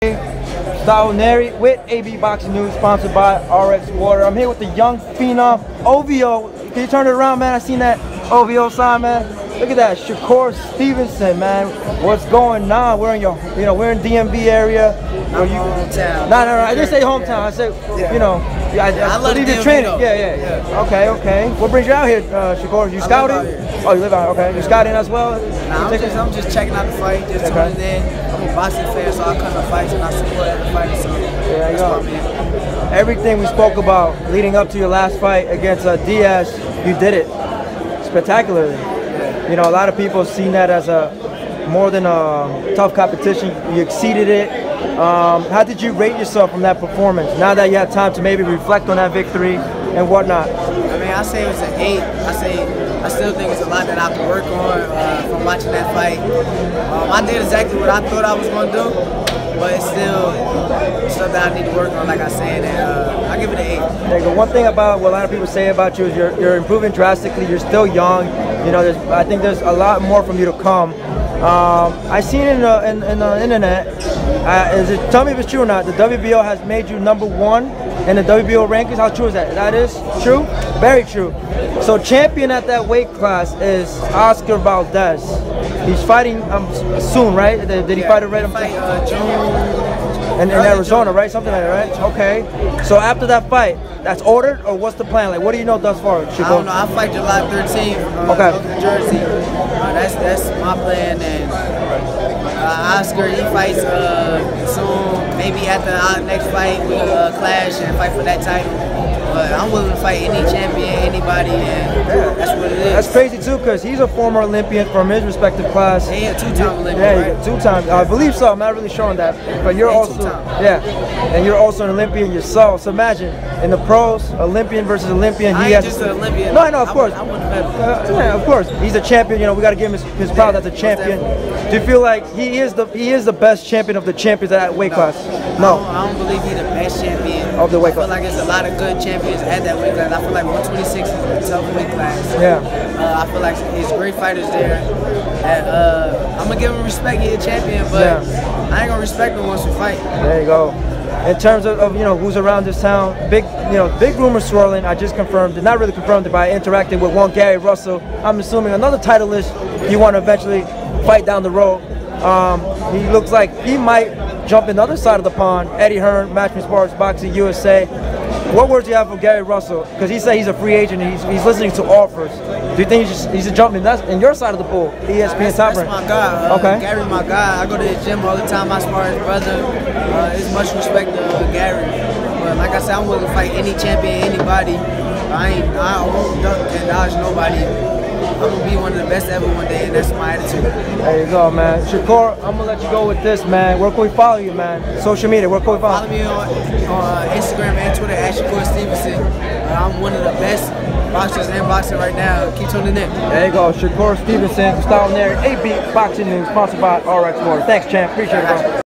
Gustavo Neri with AB Boxing News, sponsored by RX Water. I'm here with the young phenom, OVO. Can you turn it around, man? I seen that OVO sign, man. Look at that, Shakur Stevenson, man. What's going on? We're in your, you know, we're in DMV area. Where you hometown? No, no, no. I didn't say hometown. I said, yeah. you know, yeah, I, I, I love believe training. Yeah, yeah, yeah, Okay, okay. What brings you out here, uh, Shakur? You scouting? Oh, you live out. Okay, you scouting as well? Nah, I'm just, I'm just checking out the fight, just okay. tuning in. I'm a boxing fan, so I come to fights and I support every fighter. So there you go. Everything we spoke about leading up to your last fight against uh, Diaz, you did it spectacularly. You know, a lot of people have seen that as a more than a tough competition. You exceeded it. Um, how did you rate yourself from that performance? Now that you had time to maybe reflect on that victory and whatnot. I mean, I say it was an eight. I say I still think it's a lot that I can work on uh, from watching that fight. Um, I did exactly what I thought I was going to do, but it's still stuff that I need to work on, like I said, and uh, I give it an eight. There you go. One thing about what a lot of people say about you is you're, you're improving drastically. You're still young. You know, I think there's a lot more from you to come. Um, I seen in the, in, in the internet, uh, is it, tell me if it's true or not, the WBO has made you number one in the WBO rankings. How true is that? That is true? Very true. So champion at that weight class is Oscar Valdez. He's fighting um, soon, right? Did, did he yeah, fight already? Fight, uh, June. In, in Arizona, right? Something like that, right? Okay. So after that fight, that's ordered, or what's the plan? Like, what do you know thus far? Chico? I don't know. I fight July 13th. Uh, okay. New Jersey. Uh, that's that's my plan, and uh, Oscar he fights uh, soon. Maybe after our next fight, we'll uh, clash and fight for that title. But I'm willing to fight any champion, anybody, and yeah. that's what it is. That's crazy too, because he's a former Olympian from his respective class. Yeah, two-time Olympian. Yeah, right? two-time. I believe so. I'm not really showing that, but you're also yeah, and you're also an Olympian yourself. So imagine in the pros, Olympian versus Olympian. I he has just an Olympian. No, I know, of course. I, uh, yeah, of course. He's a champion. You know, we got to give him his, his proud as a champion. Do you feel like he is the he is the best champion of the champions at that weight no. class? No, I don't, I don't believe he's the best champion of the weight class. I feel like there's a lot of good champions at that weight class. I feel like 126 tough weight class. Yeah. Uh, I feel like there's great fighters there. And, uh, I'm gonna give him respect. He's a champion, but yeah. I ain't gonna respect him once we fight. There you go. In terms of, of, you know who's around this town, big you know big rumors swirling. I just confirmed, it, not really confirmed it, but I interacted with one Gary Russell. I'm assuming another titleist you want to eventually fight down the road. Um, he looks like he might jump in the other side of the pond. Eddie Hearn, Matchroom Sports, Boxing USA. What words do you have for Gary Russell? Because he said he's a free agent and he's, he's listening to offers. Do you think he's, just, he's a jumping that's in your side of the pool? ESPN that's, top That's my guy. Uh, okay. Gary, my guy. I go to the gym all the time. I spar his brother. Uh, it's much respect to uh, Gary. But like I said, I'm willing to fight any champion, anybody. I ain't. I won't duck and dodge nobody. I'm gonna be one of the best ever one day, and that's my attitude. There you go, man. Shakur, I'm gonna let you go with this, man. Where can we follow you, man? Social media, where can we follow? Follow me on, on Instagram and Twitter at Shakur Stevenson. Uh, I'm one of the best boxers and boxing right now. Keep tuning in. There you go, Shakur Stevenson, Gustavo Neri, AB Boxing News, sponsored by RX Water. Thanks, champ. Appreciate it, bro.